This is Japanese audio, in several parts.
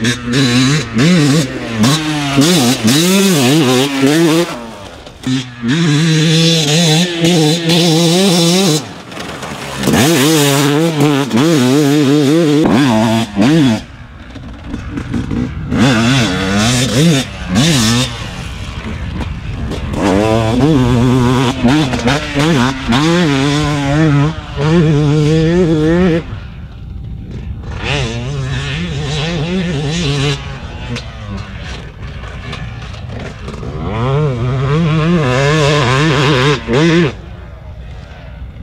Mm-hmm.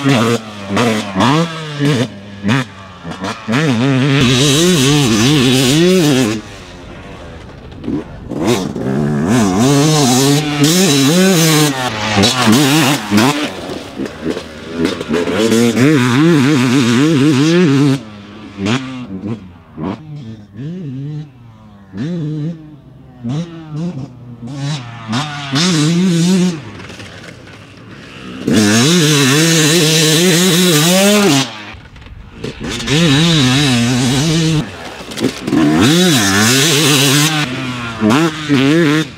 Mm-hmm. Mm-hmm.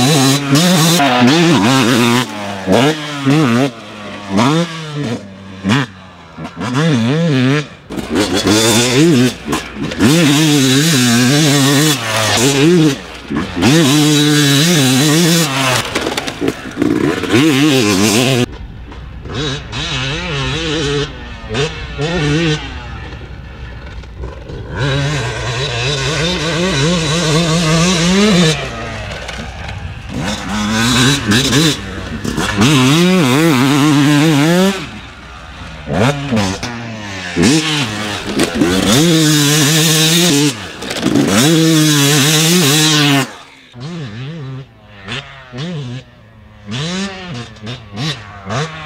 Mm-hmm. Huh? Hmm?